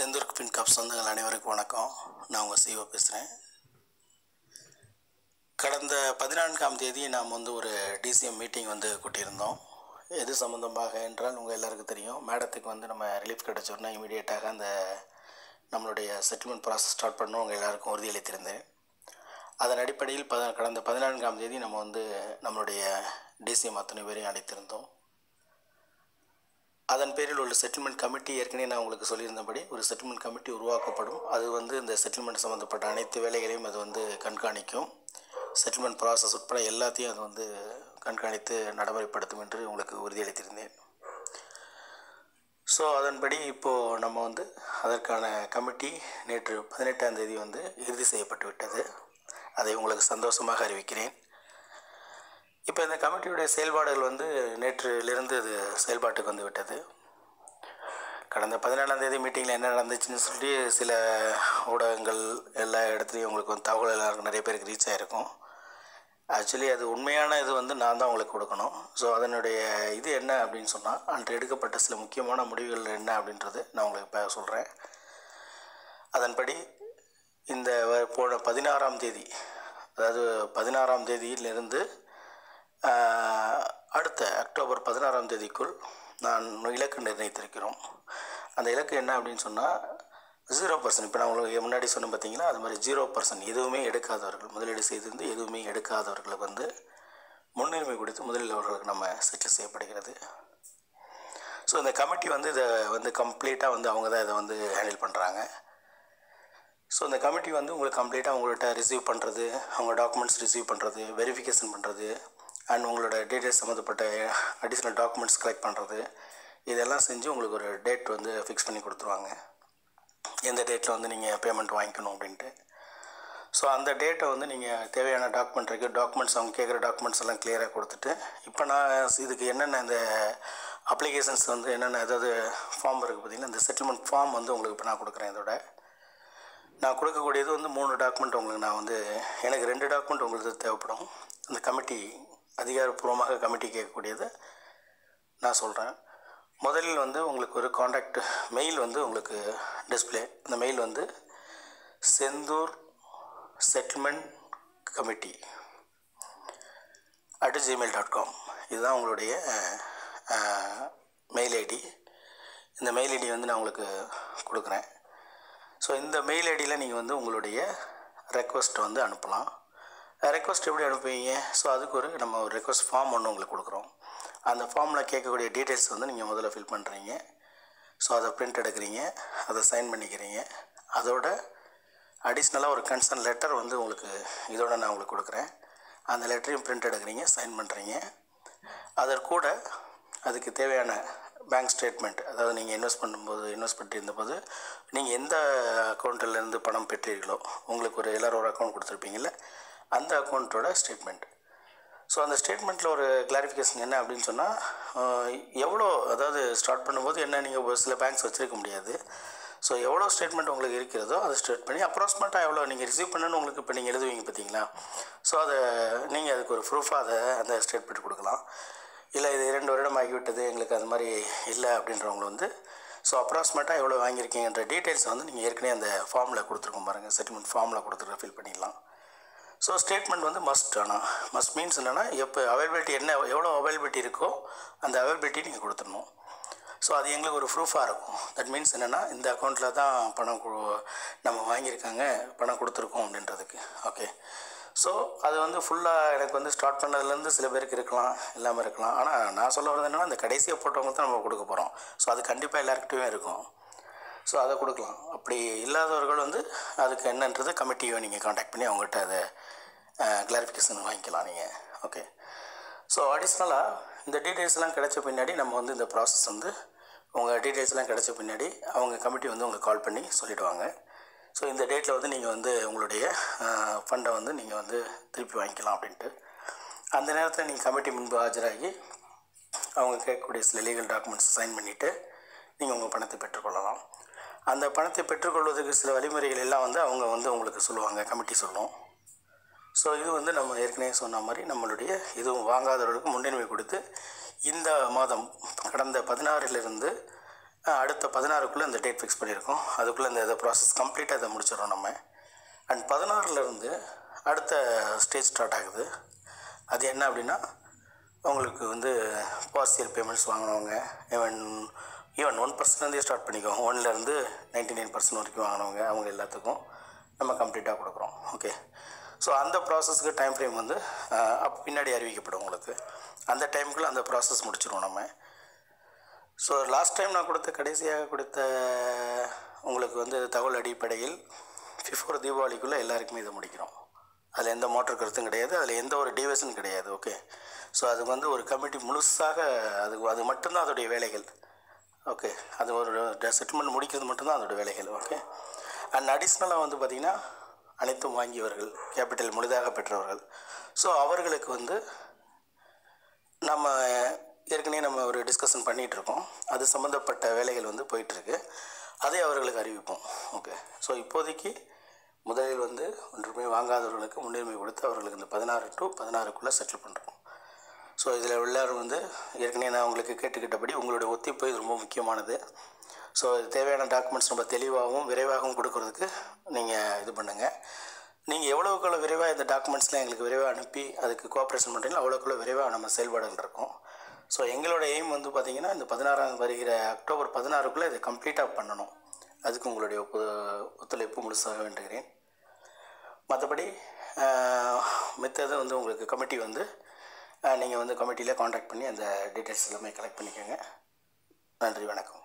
செந்தூர் பின் cup சொந்தங்கள் அனைவருக்கும் வணக்கம். நான் உங்கள் சிஓ பேசுகிறேன் கடந்த பதினான்காம் தேதி நாம் வந்து ஒரு டிசிஎம் மீட்டிங் வந்து கூட்டியிருந்தோம். எது சம்மந்தமாக என்றால் உங்கள் எல்லாருக்கும் தெரியும். மேடத்துக்கு வந்து நம்ம ரிலீஃப் கிடச்சோன்னா இமீடியட்டாக அந்த நம்மளுடைய செட்டில்மெண்ட் ப்ராசஸ் ஸ்டார்ட் பண்ணணும். உங்கள் எல்லாருக்கும் உறுதியளித்திருந்தேன். அதன் அடிப்படையில் பத கடந்த பதினான்காம் தேதி நம்ம வந்து நம்மளுடைய டிசிஎம் அத்தனை பேரையும் அழைத்திருந்தோம். அதன் பேரில் உள்ள செட்டில்மெண்ட் கமிட்டி ஏற்கனவே நான் உங்களுக்கு சொல்லியிருந்தபடி ஒரு செட்டில்மெண்ட் கமிட்டி உருவாக்கப்படும். அது வந்து இந்த செட்டில்மெண்ட் சம்மந்தப்பட்ட அனைத்து வேலைகளையும் அது வந்து கண்காணிக்கும். செட்டில்மெண்ட் ப்ராசஸ் உட்பட எல்லாத்தையும் அது வந்து கண்காணித்து நடைமுறைப்படுத்தும் என்று உங்களுக்கு உறுதியளித்திருந்தேன். ஸோ அதன்படி இப்போது நம்ம வந்து அதற்கான கமிட்டி நேற்று பதினெட்டாம் தேதி வந்து இறுதி செய்யப்பட்டு விட்டது அதை உங்களுக்கு சந்தோஷமாக அறிவிக்கிறேன். இப்போ இந்த கமிட்டியுடைய செயல்பாடுகள் வந்து நேற்றிலிருந்து அது செயல்பாட்டுக்கு வந்து விட்டது. கடந்த பதினேழாம் தேதி மீட்டிங்கில் என்ன நடந்துச்சுன்னு சொல்லி சில ஊடகங்கள் எல்லா இடத்துலையும் உங்களுக்கு வந்து தகவல் எல்லாருக்கும் நிறைய பேருக்கு ரீச் ஆகிருக்கும் ஆக்சுவலி அது உண்மையான இது வந்து நான் தான் உங்களுக்கு கொடுக்கணும். ஸோ அதனுடைய இது என்ன அப்படின்னு சொன்னால் அன்று எடுக்கப்பட்ட சில முக்கியமான முடிவுகள் என்ன அப்படின்றது நான் உங்களுக்கு இப்போ சொல்கிறேன் அதன்படி இந்த வ- போன பதினாறாம் தேதி அதாவது பதினாறாம் தேதியிலிருந்து அடுத்த அக்டோபர் பதினாறாம் தேதிக்குள் நான் இலக்கு நிர்ணயித்திருக்கிறோம். அந்த இலக்கு என்ன அப்படின்னு சொன்னால் ஜீரோ பர்சன்ட் இப்போ நான் உங்களுக்கு முன்னாடி சொன்னேன் பார்த்தீங்கன்னா அது மாதிரி ஜீரோ பர்சன்ட் எதுவுமே எடுக்காதவர்கள் முதலீடு செய்திருந்து எதுவுமே எடுக்காதவர்களுக்கு வந்து முன்னுரிமை கொடுத்து முதலில் அவர்களுக்கு நம்ம செட்டில் செய்யப்படுகிறது. ஸோ இந்த கமிட்டி வந்து இதை வந்து கம்ப்ளீட்டாக வந்து அவங்க தான் இதை வந்து ஹேண்டில் பண்ணுறாங்க ஸோ இந்த கமிட்டி வந்து உங்களுக்கு கம்ப்ளீட்டாக உங்கள்கிட்ட ரிசீவ் பண்ணுறது அவங்க டாக்குமெண்ட்ஸ் ரிசீவ் பண்ணுறது வெரிஃபிகேஷன் பண்ணுறது அண்ட் உங்களோட டீட்டெயில்ஸ் சம்மந்தப்பட்ட அடிஷ்னல் டாக்குமெண்ட்ஸ் கலெக்ட் பண்ணுறது இதெல்லாம் செஞ்சு உங்களுக்கு ஒரு டேட் வந்து ஃபிக்ஸ் பண்ணி கொடுத்துருவாங்க. எந்த டேட்டில் வந்து நீங்கள் பேமெண்ட் வாங்கிக்கணும் அப்படின்ட்டு. ஸோ அந்த டேட்டை வந்து நீங்கள் தேவையான டாக்குமெண்ட் இருக்குது டாக்குமெண்ட்ஸ் அவங்க கேட்குற டாக்குமெண்ட்ஸ் எல்லாம் கிளியராக கொடுத்துட்டு இப்போ நான் இதுக்கு என்னென்ன இந்த அப்ளிகேஷன்ஸ் வந்து என்னென்ன ஏதாவது ஃபார்ம் இருக்குது பார்த்திங்கன்னா இந்த செட்டில்மெண்ட் ஃபார்ம் வந்து உங்களுக்கு இப்போ நான் கொடுக்குறேன் இதோட. நான் கொடுக்கக்கூடியது வந்து மூணு டாக்குமெண்ட் உங்களுக்கு நான் வந்து எனக்கு ரெண்டு டாக்குமெண்ட் உங்களுக்கு தேவைப்படும். அந்த கமிட்டி அதிகாரப்பூர்வமாக கமிட்டி கேட்கக்கூடியது நான் சொல்கிறேன் முதலில் வந்து உங்களுக்கு ஒரு காண்டாக்ட் மெயில் வந்து உங்களுக்கு டிஸ்ப்ளே இந்த மெயில் வந்து Senthur settlement committee at Gmail dot com இதுதான் உங்களுடைய மெயில் ஐடி இந்த மெயில் ஐடி வந்து நான் உங்களுக்கு கொடுக்குறேன். ஸோ இந்த மெயில் ஐடியில் நீங்கள் வந்து உங்களுடைய ரெக்வஸ்ட்டை வந்து அனுப்பலாம். ரெக்வஸ்ட் எப்படி அனுப்புவீங்க? ஸோ அதுக்கு ஒரு நம்ம ஒரு ரெக்வஸ்ட் ஃபார்ம் ஒன்று உங்களுக்கு கொடுக்குறோம். அந்த ஃபார்மில் கேட்கக்கூடிய டீட்டெயில்ஸ் வந்து நீங்கள் முதல்ல ஃபில் பண்ணுறீங்க ஸோ அதை பிரிண்ட் எடுக்கிறீங்க. அதை சைன் பண்ணிக்கிறீங்க. அதோட அடிஷ்னலாக ஒரு கன்சர்ன் லெட்டர் வந்து உங்களுக்கு இதோட நான் உங்களுக்கு கொடுக்குறேன். அந்த லெட்டரையும் பிரிண்ட் எடுக்கிறீங்க சைன் பண்ணுறீங்க அதற்கூட அதுக்கு தேவையான பேங்க் ஸ்டேட்மெண்ட் அதாவது நீங்கள் இன்வெஸ்ட் பண்ணும்போது இன்வெஸ்ட் பண்ணியிருந்தபோது நீங்கள் எந்த அக்கௌண்ட்டிலேருந்து பணம் பெற்றீர்களோ உங்களுக்கு ஒரு எல்லோரும் ஒரு அக்கௌண்ட் கொடுத்துருப்பீங்கல்ல அந்த அக்கௌண்ட்டோட ஸ்டேட்மெண்ட் ஸோ அந்த ஸ்டேட்மெண்ட்டில் ஒரு கிளாரிஃபிகேஷன் என்ன அப்படின்னு சொன்னால் எவ்வளோ அதாவது ஸ்டார்ட் பண்ணும்போது என்ன நீங்கள் ஒரு சில பேங்க்ஸ் வச்சுருக்க முடியாது. ஸோ எவ்வளோ ஸ்டேட்மெண்ட் உங்களுக்கு இருக்கிறதோ அதை ஸ்டேட் பண்ணி அப்ராக்சிமேட்டாக எவ்வளோ நீங்கள் ரிசீவ் பண்ணணும்னு உங்களுக்கு இப்போ நீங்கள் எழுதுவீங்க பார்த்தீங்களா ஸோ அதை நீங்கள் அதுக்கு ஒரு ப்ரூஃபாக அதை அந்த ஸ்டேட்மெண்ட் கொடுக்கலாம். இல்லை இது இரண்டு வருடம் ஆகிவிட்டது எங்களுக்கு அது மாதிரி இல்லை அப்படின்றவங்க வந்து ஸோ அப்ராக்சிமேட்டாக எவ்வளோ வாங்கியிருக்கீங்கன்ற டீட்டெயில்ஸ் வந்து நீங்கள் ஏற்கனவே அந்த ஃபார்மில் கொடுத்துருக்கோம் பாருங்கள் செட்டில்மெண்ட் ஃபார்மில் கொடுத்துருக்க ஃபில் பண்ணிடலாம். ஸோ ஸ்டேட்மெண்ட் வந்து மஸ்ட் ஆனால் மஸ்ட் மீன்ஸ் என்னென்னா எப்போ அவைலபிலிட்டி என்ன எவ்வளோ அவைலபிலிட்டி இருக்கோ அந்த அவைலபிலிட்டி நீங்கள் கொடுத்துடணும். ஸோ அது எங்களுக்கு ஒரு ப்ரூஃபாக இருக்கும். தட் மீன்ஸ் என்னென்னா இந்த அக்கௌண்ட்டில் தான் பணம் நம்ம வாங்கியிருக்காங்க பணம் கொடுத்துருக்கோம் அப்படின்றதுக்கு. ஓகே ஸோ அது வந்து ஃபுல்லாக எனக்கு வந்து ஸ்டார்ட் பண்ணதுலேருந்து சில பேருக்கு இருக்கலாம் இல்லாமல் இருக்கலாம். ஆனால் நான் சொல்ல வரது என்னென்னா இந்த கடைசியை போட்டவங்க தான் நம்ம கொடுக்க போகிறோம் ஸோ அது கண்டிப்பாக எல்லாருக்கிட்டையும் இருக்கும். ஸோ அதை கொடுக்கலாம். அப்படி இல்லாதவர்கள் வந்து அதுக்கு என்னன்றது கமிட்டியை நீங்கள் காண்டாக்ட் பண்ணி அவங்ககிட்ட அதை கிளாரிஃபிகேஷன் வாங்கிக்கலாம் நீங்கள் ஓகே ஸோ அடிஷ்னலாக இந்த டீட்டெயில்ஸ்லாம் கிடைச்ச பின்னாடி நம்ம வந்து இந்த ப்ராசஸ் வந்து உங்கள் டீட்டெயில்ஸ்லாம் கிடைச்ச பின்னாடி அவங்க கமிட்டி வந்து உங்களுக்கு கால் பண்ணி சொல்லிவிடுவாங்க ஸோ இந்த டேட்டில் வந்து நீங்கள் வந்து உங்களுடைய ஃபண்டை வந்து நீங்கள் வந்து திருப்பி வாங்கிக்கலாம் அப்படின்ட்டு. அந்த நேரத்தில் நீங்கள் கமிட்டி முன்பு ஆஜராகி அவங்க கேட்கக்கூடிய சில லீகல் டாக்குமெண்ட்ஸ் சைன் பண்ணிவிட்டு நீங்கள் உங்கள் பணத்தை பெற்றுக்கொள்ளலாம். அந்த பணத்தை பெற்றுக்கொள்வதற்கு சில வழிமுறைகள் எல்லாம் வந்து அவங்க வந்து உங்களுக்கு சொல்லுவாங்க கமிட்டி சொல்லுவோம் ஸோ இது வந்து நம்ம ஏற்கனவே சொன்ன மாதிரி நம்மளுடைய இதுவும் வாங்காதவர்களுக்கு முன்னுரிமை கொடுத்து இந்த மாதம் கடந்த பதினாறிலிருந்து அடுத்த பதினாறுக்குள்ளே அந்த டேட் ஃபிக்ஸ் பண்ணியிருக்கோம். அதுக்குள்ளே இந்த இதை ப்ராசஸ் கம்ப்ளீட்டாக இதை முடிச்சிடறோம் நம்ம. அண்ட் பதினாறுலேருந்து அடுத்த ஸ்டேஜ் ஸ்டார்ட் ஆகுது. அது என்ன அப்படின்னா உங்களுக்கு வந்து பார்சியல் பேமெண்ட்ஸ் வாங்கினவங்க ஈவன் ஈவன் ஒன் பர்சன்ட்லேருந்தே ஸ்டார்ட் பண்ணிக்கோங்க ஒன்லேருந்து நைன்டி நைன் பர்சன்ட் வரைக்கும் வாங்கினவங்க அவங்க எல்லாத்துக்கும் நம்ம கம்ப்ளீட்டாக கொடுக்குறோம். ஓகே ஸோ அந்த ப்ராசஸ்க்கு டைம் ஃப்ரேம் வந்து அப் பின்னாடி அறிவிக்கப்படும் உங்களுக்கு. அந்த டைமுக்குள்ளே அந்த ப்ராசஸ் முடிச்சிருவோம் நம்ம. ஸோ லாஸ்ட் டைம் நான் கொடுத்த கடைசியாக கொடுத்த உங்களுக்கு வந்து தகவல் அடிப்படையில் பிஃபோர் தீபாவளிக்குள்ளே எல்லாருக்குமே இதை முடிக்கிறோம். அதில் எந்த மாற்று கருத்தும் கிடையாது அதில் எந்த ஒரு டிவிஷனும் கிடையாது ஓகே ஸோ அது வந்து ஒரு கமிட்டி முழுசாக அது அது மட்டும்தான் அதோடைய வேலைகள் ஓகே அது ஒரு செட்டில்மெண்ட் முடிக்கிறது மட்டும்தான் அதோட வேலைகள் ஓகே அண்ட் அடிஷ்னலாக வந்து பார்த்திங்கன்னா அனைத்தும் வாங்கியவர்கள் கேபிட்டல் முழுதாக பெற்றவர்கள். ஸோ அவர்களுக்கு வந்து நம்ம ஏற்கனவே நம்ம ஒரு டிஸ்கஷன் பண்ணிகிட்டு இருக்கோம் அது சம்மந்தப்பட்ட வேலைகள் வந்து போயிட்டுருக்கு. அதை அவர்களுக்கு அறிவிப்போம். ஓகே ஸோ இப்போதைக்கு முதலில் வந்து ஒன்றுமே வாங்காதவர்களுக்கு முன்னுரிமை கொடுத்து அவர்களுக்கு இந்த பதினாறு டு பதினாறுக்குள்ளே செட்டில் பண்ணுறோம் ஸோ இதில் எல்லாரும் வந்து ஏற்கனவே நான் உங்களுக்கு கேட்டுக்கிட்டபடி உங்களுடைய ஒத்திப்பு இது ரொம்ப முக்கியமானது. ஸோ தேவையான டாக்குமெண்ட்ஸ் ரொம்ப தெளிவாகவும் விரைவாகவும் கொடுக்கறதுக்கு நீங்கள் இது பண்ணுங்கள் நீங்கள் எவ்வளோக்குள்ள விரைவாக இந்த டாக்குமெண்ட்ஸ்லாம் எங்களுக்கு விரைவாக அனுப்பி அதுக்கு கோஆப்ரேஷன் பண்ணுறீங்களோ அவ்வளோக்குள்ள விரைவாக நம்ம செயல்பாடுகள் இருக்கும். ஸோ எங்களோட எய்ம் வந்து பார்த்திங்கன்னா இந்த பதினாறாம் வருகிற அக்டோபர் பதினாறுக்குள்ளே இதை கம்ப்ளீட்டாக பண்ணணும். அதுக்கு உங்களுடைய ஒப்பு ஒத்துழைப்பு முழுசாக வேண்டுகிறேன். மற்றபடி மித்தது வந்து உங்களுக்கு கமிட்டி வந்து நீங்கள் வந்து கமிட்டியில் காண்டாக்ட் பண்ணி அந்த டீட்டெயில்ஸ் எல்லாமே கலெக்ட் பண்ணிக்கோங்க. நன்றி வணக்கம்.